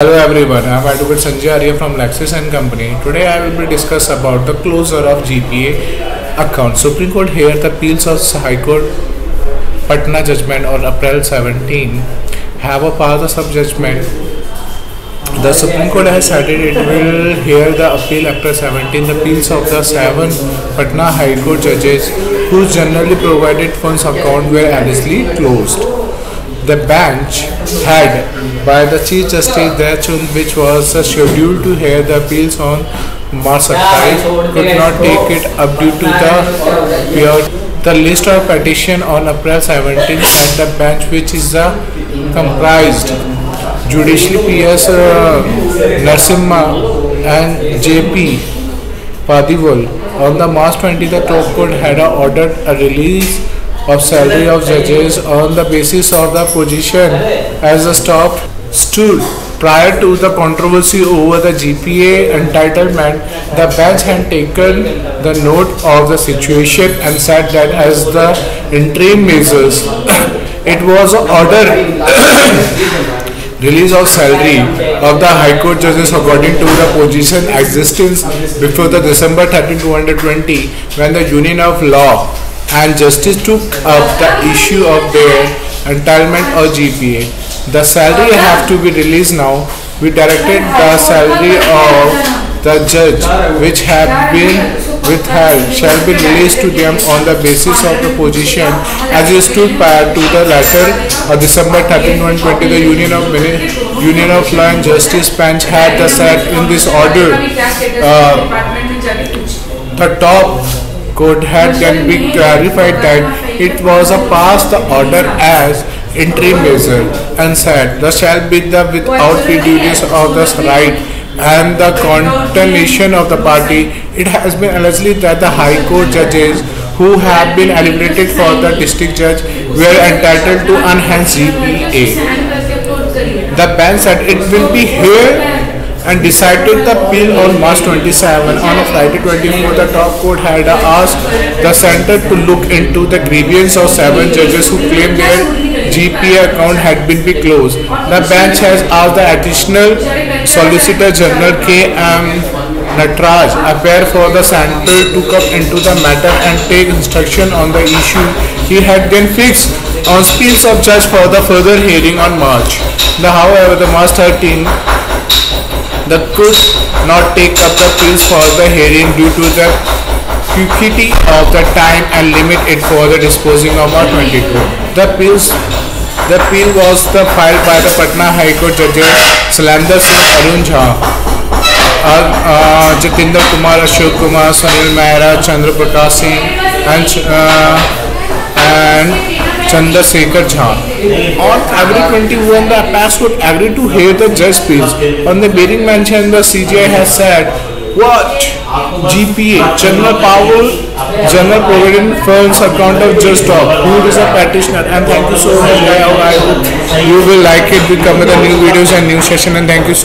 Hello everyone, I am Advocate Sanjay Arya from Lexis and Company. Today I will be discuss about the closure of GPA account. Supreme Court heard the appeals of High Court Patna judgment on April 17 have a passed the sub judgment. The Supreme Court has stated it will hear the appeal after 17 the appeals of the seven Patna High Court judges whose generally provided funds account were allegedly closed. The bench had by the Chief Justice Dayachand which was scheduled to hear the appeals on March 25 could not take it up due to the period. The list of petition on April 17 at the bench which is uh, comprised Judiciary PS uh, Narsimha and JP Padiwal. On the March 20 the top court had uh, ordered a release of salary of judges on the basis of the position as a stop stood prior to the controversy over the GPA entitlement, the bench had taken the note of the situation and said that as the interim measures, it was ordered release of salary of the High Court judges according to the position existence before the December 13, 2020 when the Union of Law and Justice took up the issue of their entitlement or GPA. The salary have to be released now. We directed the salary of the judge which have been withheld shall be released to them on the basis of the position as it stood prior to the letter of December 13, 2020. The Union of Union of Law and Justice bench had the said in this order uh, the top court had can be clarified that it was a past order as interim measure and said the shall be the without prejudice of the right and the condemnation of the party. It has been alleged that the High Court judges who have been elevated for the district judge were entitled to enhanced GPA. The bench said it will be here and decided the appeal on March 27. On Friday 24, the top court had asked the center to look into the grievance of seven judges who claimed their GPA account had been be closed. The bench has asked the additional Solicitor General K.M. Nataraj appear for the center to come into the matter and take instruction on the issue. He had then fixed on appeals of judge for the further hearing on March. The, however, the March 13 the could not take up the appeals for the hearing due to the futility of the time and limit it for the disposing of our 22. The appeals the appeal was the filed by the Patna High Court judges Shailendra Singh Arun Jha, uh, uh, Jitendra Kumar, Ashok Kumar, Sunil Mehra, Chandra Prakash Singh and, uh, and Chandrasekhar Jha. On February 21, the appeals would agree to hear the judge speech. On the bearing mention, the CJI has said, what? GPA, General Power, General Provident Funds account of Just Talk, who is a petitioner. And thank you so much. I hope you will like it. We come with the new videos and new session and thank you so